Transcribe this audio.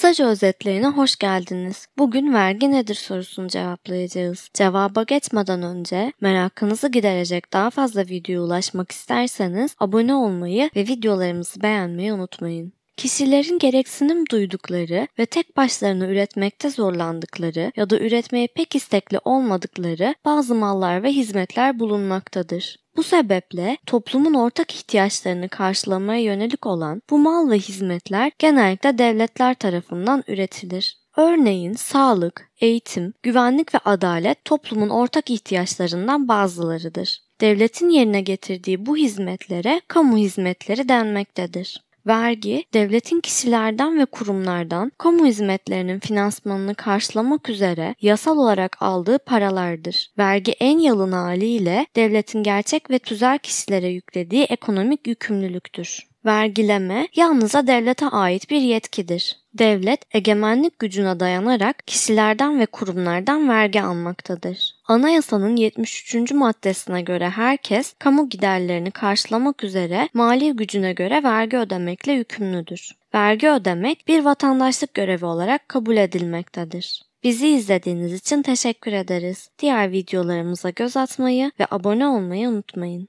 Kısaca özetlerine hoş geldiniz. Bugün vergi nedir sorusunu cevaplayacağız. Cevaba geçmeden önce merakınızı giderecek daha fazla videoya ulaşmak isterseniz abone olmayı ve videolarımızı beğenmeyi unutmayın. Kişilerin gereksinim duydukları ve tek başlarına üretmekte zorlandıkları ya da üretmeye pek istekli olmadıkları bazı mallar ve hizmetler bulunmaktadır. Bu sebeple toplumun ortak ihtiyaçlarını karşılamaya yönelik olan bu mal ve hizmetler genellikle devletler tarafından üretilir. Örneğin sağlık, eğitim, güvenlik ve adalet toplumun ortak ihtiyaçlarından bazılarıdır. Devletin yerine getirdiği bu hizmetlere kamu hizmetleri denmektedir. Vergi, devletin kişilerden ve kurumlardan kamu hizmetlerinin finansmanını karşılamak üzere yasal olarak aldığı paralardır. Vergi en yalın haliyle devletin gerçek ve tüzel kişilere yüklediği ekonomik yükümlülüktür. Vergileme yalnızca devlete ait bir yetkidir. Devlet egemenlik gücüne dayanarak kişilerden ve kurumlardan vergi almaktadır. Anayasanın 73. maddesine göre herkes kamu giderlerini karşılamak üzere mali gücüne göre vergi ödemekle yükümlüdür. Vergi ödemek bir vatandaşlık görevi olarak kabul edilmektedir. Bizi izlediğiniz için teşekkür ederiz. Diğer videolarımıza göz atmayı ve abone olmayı unutmayın.